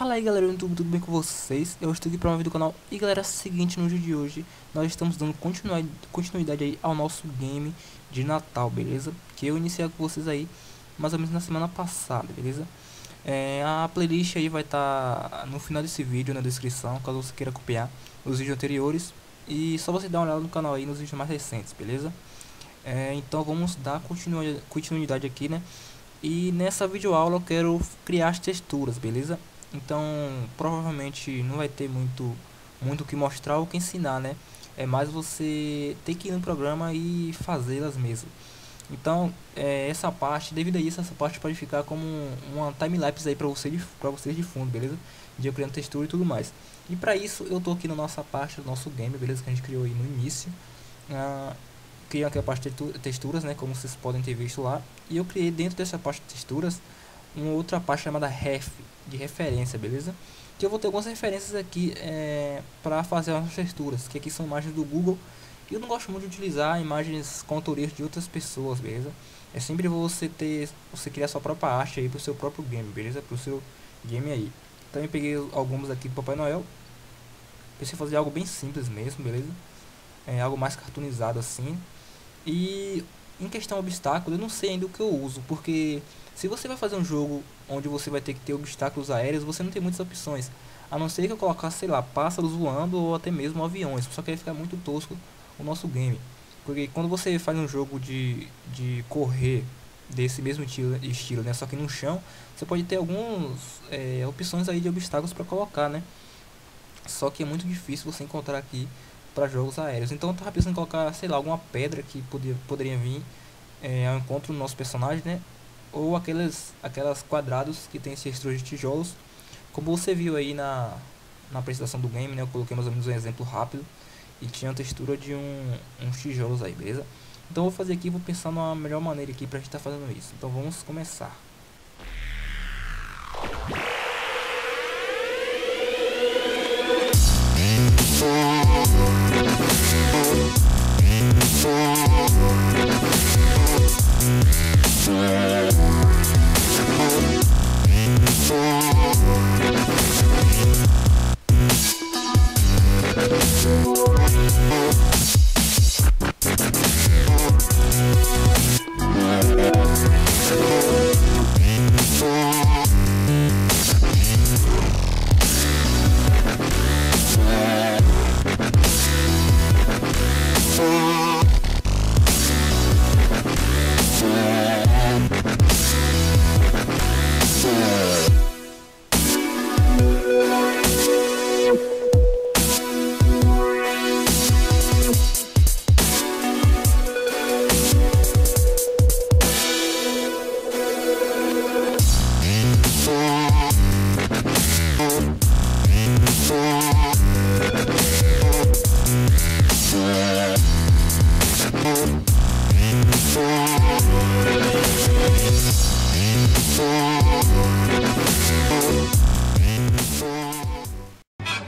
Fala aí galera do YouTube, tudo bem com vocês? Eu estou aqui para um vídeo do canal E galera, é seguinte, no vídeo de hoje Nós estamos dando continuidade aí ao nosso game de Natal, beleza? Que eu iniciei com vocês aí mais ou menos na semana passada, beleza? É, a playlist aí vai estar tá no final desse vídeo, na descrição Caso você queira copiar os vídeos anteriores E só você dar uma olhada no canal aí nos vídeos mais recentes, beleza? É, então vamos dar continuidade aqui, né? E nessa videoaula eu quero criar as texturas, beleza? Então, provavelmente não vai ter muito muito o que mostrar ou que ensinar, né? É mais você ter que ir no programa e fazê-las mesmo. Então, é, essa parte, devido a isso, essa parte pode ficar como uma time-lapse aí para você para vocês de fundo, beleza? De eu criando textura e tudo mais. E para isso, eu tô aqui na nossa parte do nosso game, beleza? Que a gente criou aí no início. Ah, criei aqui a parte de texturas, né? Como vocês podem ter visto lá. E eu criei dentro dessa parte de texturas uma outra parte chamada ref, de referência, beleza? Que eu vou ter algumas referências aqui é, para fazer as texturas, que aqui são imagens do Google. E eu não gosto muito de utilizar imagens com autorias de outras pessoas, beleza? É sempre você ter, você criar sua própria arte aí pro seu próprio game, beleza? Pro seu game aí. Também peguei algumas aqui do Papai Noel. Pensei fazer algo bem simples mesmo, beleza? É algo mais cartoonizado assim. E em questão obstáculo, eu não sei ainda o que eu uso, porque se você vai fazer um jogo onde você vai ter que ter obstáculos aéreos, você não tem muitas opções. A não ser que eu colocasse, sei lá, pássaros voando ou até mesmo aviões. Só que aí fica muito tosco o nosso game. Porque quando você faz um jogo de, de correr desse mesmo estilo, estilo, né? Só que no chão, você pode ter algumas é, opções aí de obstáculos para colocar, né? Só que é muito difícil você encontrar aqui para jogos aéreos. Então eu tava pensando em colocar, sei lá, alguma pedra que podia, poderia vir é, ao encontro do nosso personagem, né? Ou aqueles, aquelas quadrados que tem esses de tijolos. Como você viu aí na, na apresentação do game, né? Eu coloquei mais ou menos um exemplo rápido. E tinha a textura de um, uns tijolos aí, beleza? Então vou fazer aqui, vou pensar numa melhor maneira aqui pra gente estar tá fazendo isso. Então vamos começar.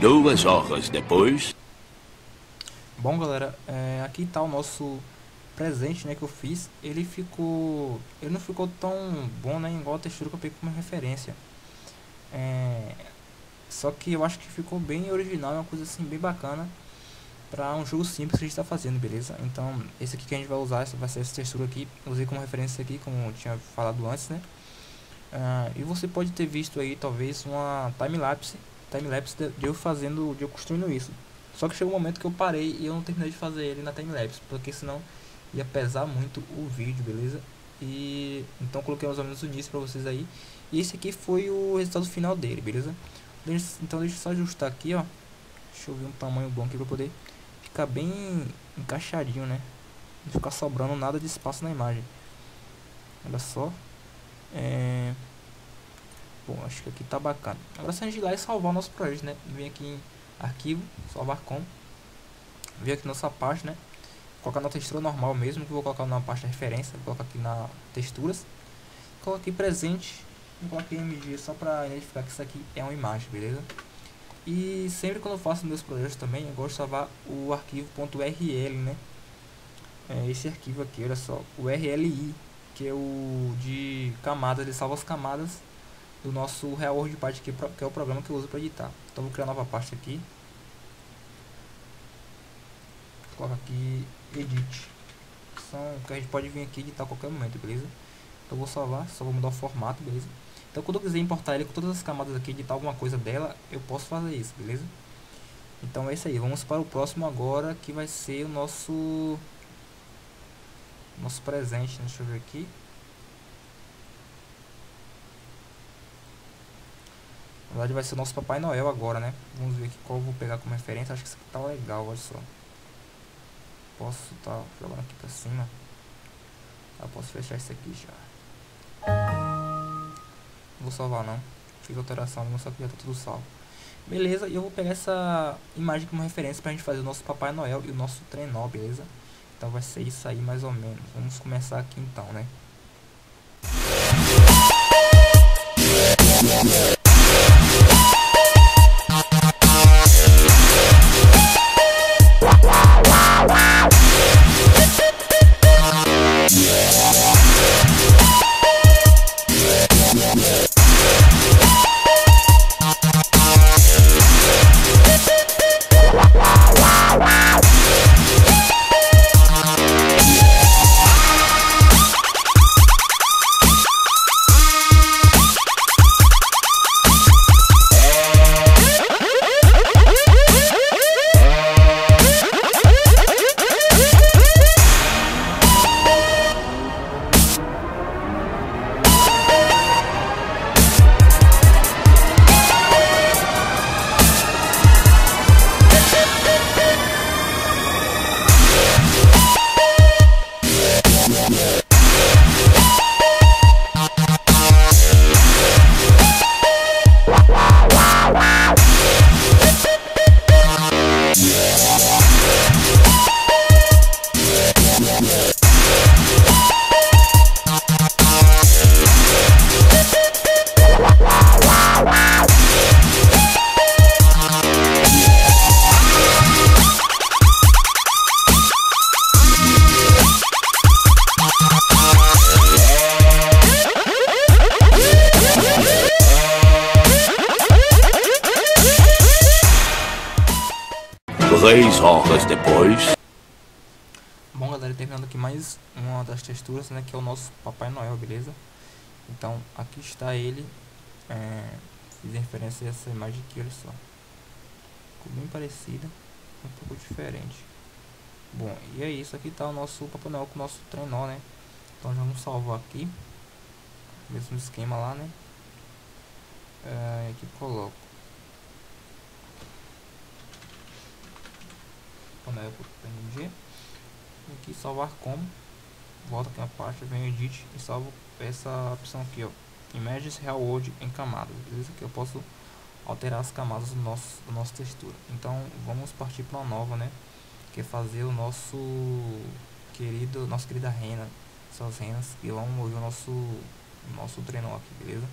Duas horas depois. Bom, galera, é, aqui está o nosso presente, né, que eu fiz. Ele ficou, ele não ficou tão bom, né, igual a textura que eu peguei como referência. É, só que eu acho que ficou bem original, uma coisa assim bem bacana para um jogo simples que a gente está fazendo, beleza? Então, esse aqui que a gente vai usar, vai ser essa textura aqui. Usei como referência aqui, como eu tinha falado antes, né? Uh, e você pode ter visto aí, talvez, uma time-lapse time-lapse de, eu fazendo, de eu construindo isso. Só que chegou um momento que eu parei e eu não terminei de fazer ele na time-lapse, porque senão ia pesar muito o vídeo, beleza? E então coloquei mais ou menos o início pra vocês aí. E esse aqui foi o resultado final dele, beleza? Então deixa eu só ajustar aqui, ó. Deixa eu ver um tamanho bom aqui pra poder ficar bem encaixadinho, né? Não ficar sobrando nada de espaço na imagem. Olha só. É... Bom, acho que aqui tá bacana. Agora se a gente ir lá e salvar o nosso projeto, né? Vem aqui em arquivo, salvar como. Vem aqui nossa parte, né? Colocar na textura normal mesmo, que vou colocar na de referência. Vou colocar aqui na texturas. Coloquei presente. Coloquei MG só para identificar que isso aqui é uma imagem, beleza? E sempre quando eu faço meus projetos também, eu gosto de salvar o arquivo .rl, né? É esse arquivo aqui, olha só, o RLI, que é o de camadas, ele salva as camadas do nosso Real WordPad, que, que é o programa que eu uso para editar. Então vou criar nova pasta aqui. Coloca aqui Edit. Que a gente pode vir aqui editar a qualquer momento, beleza? Então vou salvar, só vou mudar o formato, beleza? Então quando eu quiser importar ele com todas as camadas aqui, editar alguma coisa dela, eu posso fazer isso, beleza? Então é isso aí, vamos para o próximo agora, que vai ser o nosso nosso presente, né? deixa eu ver aqui. Na verdade vai ser o nosso Papai Noel agora, né? Vamos ver aqui qual eu vou pegar como referência. Acho que isso aqui tá legal, olha só. Posso tá jogando aqui pra cima. Ah, posso fechar isso aqui já. Não vou salvar não. Fiz alteração, que já tá tudo salvo. Beleza, e eu vou pegar essa imagem como referência pra gente fazer o nosso Papai Noel e o nosso trenó, beleza? Então vai ser isso aí mais ou menos. Vamos começar aqui então, né? Três horas depois. Bom galera, terminando aqui mais uma das texturas, né, que é o nosso Papai Noel, beleza? Então, aqui está ele, é, fiz referência a essa imagem aqui, olha só. Ficou bem parecida, um pouco diferente. Bom, e é isso, aqui está o nosso Papai Noel com o nosso trenó, né? Então já vamos salvar aqui, mesmo esquema lá, né? É, aqui coloco panel.png aqui salvar como. Volta aqui na parte vem edit e salvo essa opção aqui ó. Images real world em camadas. Beleza? Que eu posso alterar as camadas do nosso do nosso textura. Então vamos partir para uma nova né? Que é fazer o nosso querido nossa querida rena essas renas e vamos mover o nosso nosso trenó aqui beleza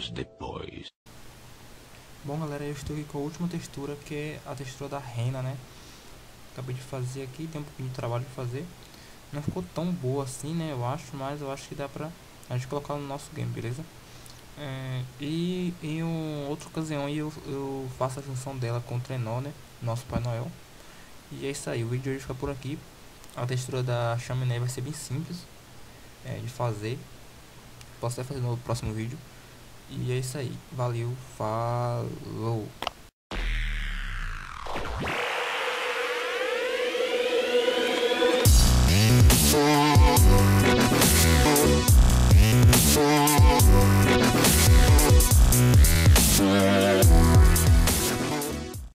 anos depois. Bom galera, eu estou aqui com a última textura que é a textura da rena, né? Acabei de fazer aqui, tem um pouquinho de trabalho de fazer. Não ficou tão boa assim, né? Eu acho, mas eu acho que dá pra a gente colocar no nosso game, beleza? É, e em um, outra ocasião eu, eu faço a junção dela com o trenó, né? Nosso Pai Noel. E é isso aí, o vídeo de hoje fica por aqui. A textura da chaminé vai ser bem simples é, de fazer. Posso até fazer no próximo vídeo. E é isso aí. Valeu, falou.